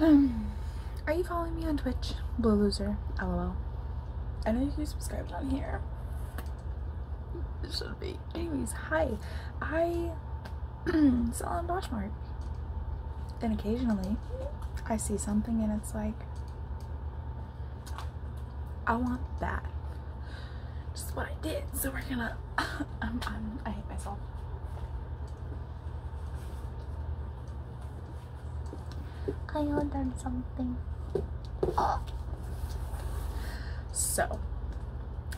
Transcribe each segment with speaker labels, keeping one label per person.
Speaker 1: Um, are you following me on Twitch? Blue Loser, lol. I know you're subscribed on here. It should be. Anyways, hi. I sell on Poshmark. And occasionally, I see something and it's like, I want that. Just what I did. So we're gonna. I'm, I'm, I hate myself. I ordered something. So,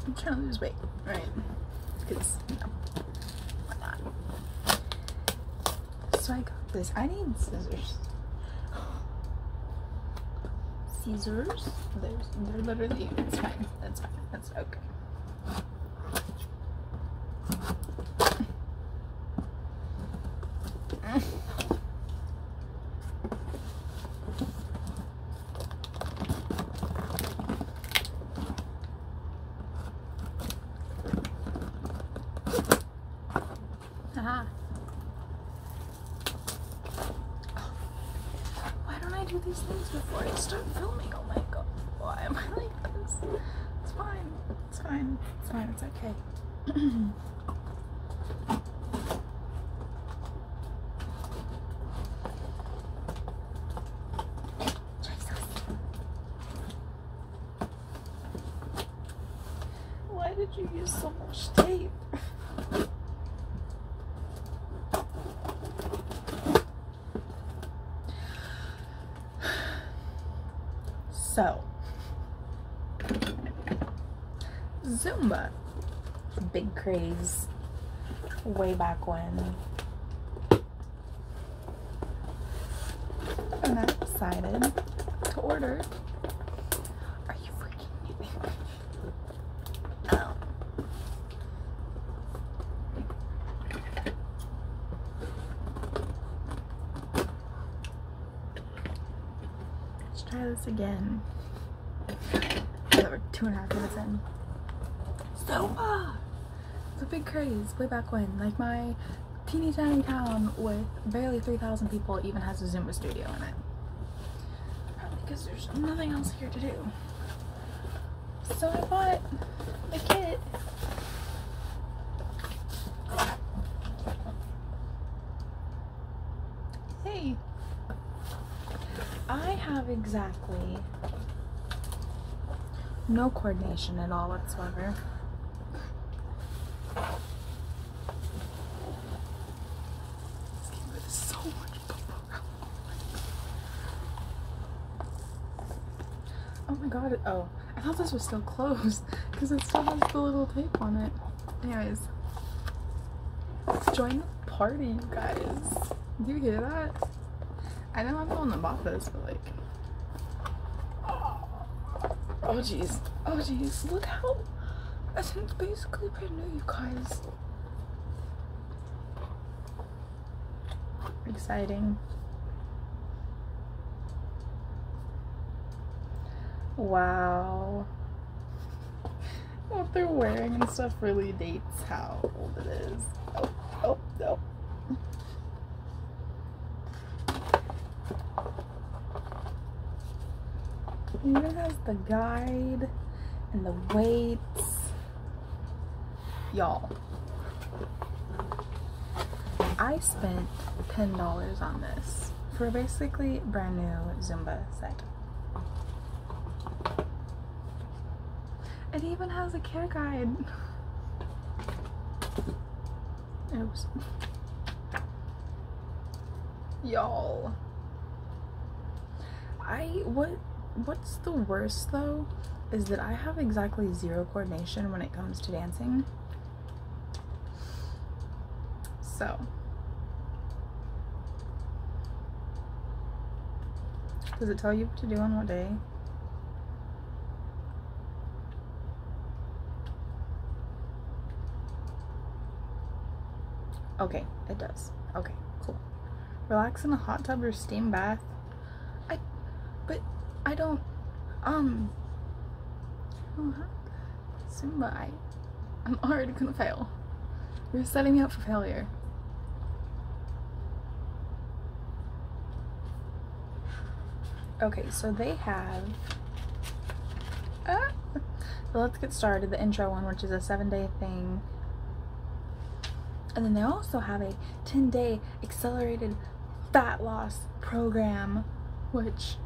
Speaker 1: I'm trying to lose weight, right? Because, you know, why not? So I got this. I need scissors. Scissors? There's, they're literally, it's fine. That's fine. That's okay. Aha. Why don't I do these things before I start filming? Oh my god. Why am I like this? It's fine. It's fine. It's fine. It's okay. Why did you use so much tape? So, Zumba, big craze way back when. And I decided to order. Are you freaking kidding me? Oh. Let's try this again. We're two and a half minutes in. Zumba! It's a big craze way back when. Like my teeny tiny town with barely 3,000 people even has a Zumba studio in it. Probably because there's nothing else here to do. So I bought the kit. Hey, I have exactly no coordination at all whatsoever. This came with so much. Oh my god. Oh, I thought this was still closed because it still has the little tape on it. Anyways, let's join the party, you guys. Do you hear that? I know I'm the one that bought this, but like. Oh jeez. Oh jeez. Look how. It's basically brand new, you guys. Exciting. Wow. What they're wearing and stuff really dates how old it is. Oh, oh, no. It has the guide and the weights. Y'all. I spent $10 on this for basically brand new Zumba set. It even has a care guide. Oops. Y'all. I what what's the worst though is that I have exactly zero coordination when it comes to dancing. So Does it tell you what to do on what day? Okay, it does. Okay, cool. Relax in a hot tub or steam bath. I, but I don't, um, I that. Zumba, I, I'm already gonna fail. You're setting me up for failure. Okay, so they have. Ah, so let's get started. The intro one, which is a seven day thing. And then they also have a 10 day accelerated fat loss program, which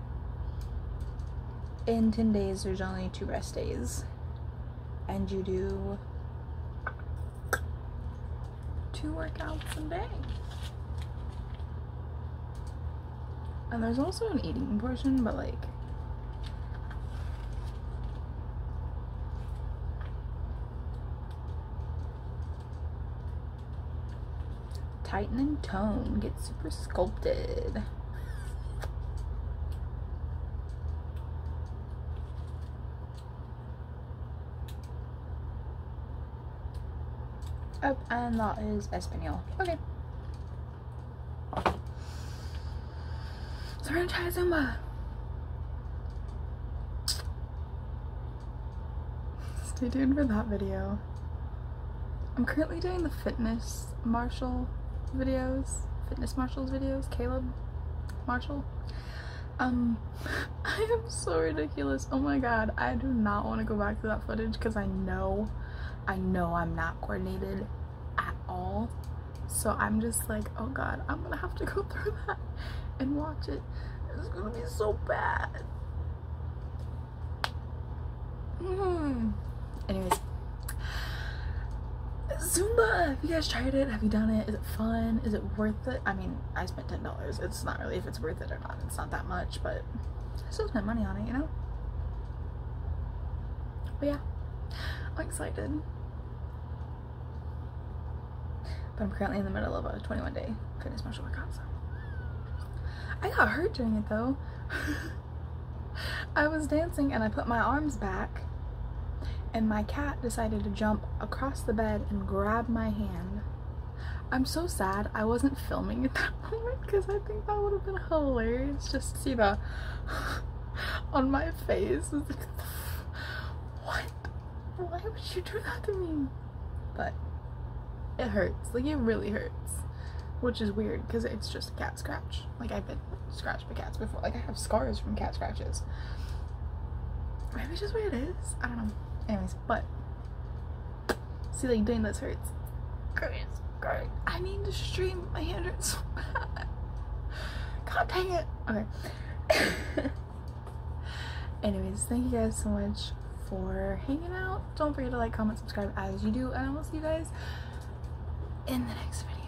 Speaker 1: in 10 days there's only two rest days. And you do two workouts a day. And there's also an eating portion, but like tighten and tone, get super sculpted. Oh, and that is Espanol. Okay. So we're gonna try Zumba. Stay tuned for that video. I'm currently doing the fitness Marshall videos, fitness Marshall's videos, Caleb Marshall. Um, I am so ridiculous. Oh my god, I do not want to go back to that footage because I know I know I'm not coordinated at all. So I'm just like, oh god, I'm gonna have to go through that and watch it. It's gonna be so bad. Mm. Anyways, Zumba. Have you guys tried it? Have you done it? Is it fun? Is it worth it? I mean, I spent ten dollars. It's not really if it's worth it or not. It's not that much, but I still spent money on it, you know. But yeah, I'm excited. But I'm currently in the middle of a 21 day fitness Marshall workout, so. I got hurt doing it though. I was dancing and I put my arms back and my cat decided to jump across the bed and grab my hand. I'm so sad I wasn't filming at that moment because I think that would have been hilarious just to see the on my face. Why would you do that to me? But it hurts. Like it really hurts. Which is weird because it's just a cat scratch. Like I've been scratched by cats before. Like I have scars from cat scratches. Maybe it's just what it is. I don't know. Anyways, but see like doing this hurts. Great, great. I need to stream. My hand hurts so bad. God dang it. Okay. Anyways, thank you guys so much for hanging out. Don't forget to like, comment, subscribe as you do, and I will see you guys in the next video.